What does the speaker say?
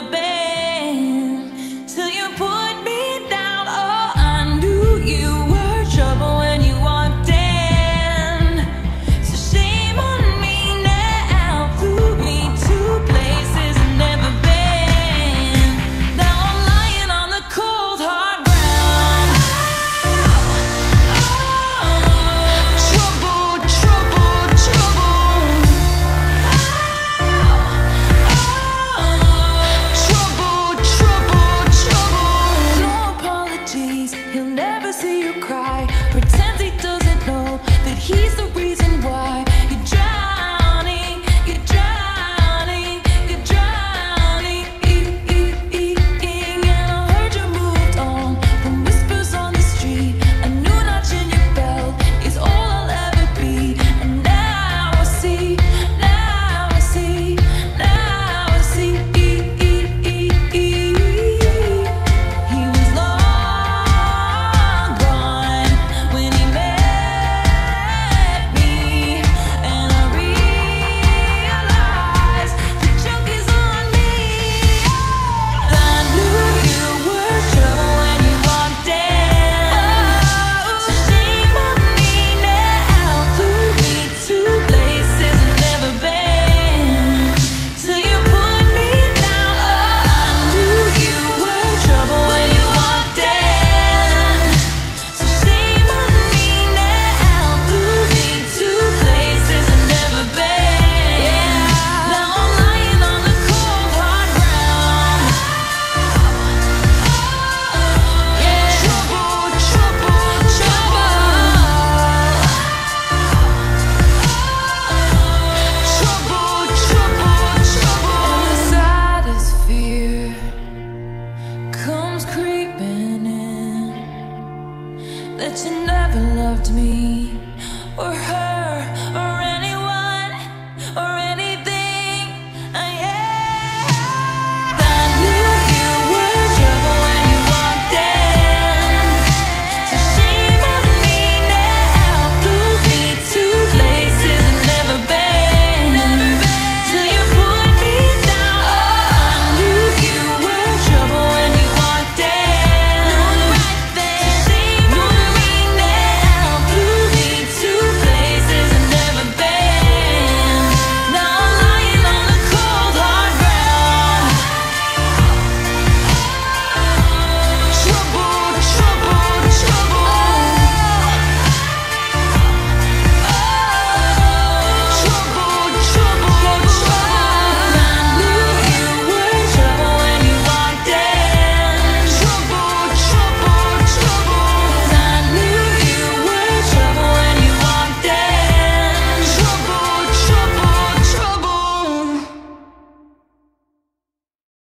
the bed. That you never loved me or her.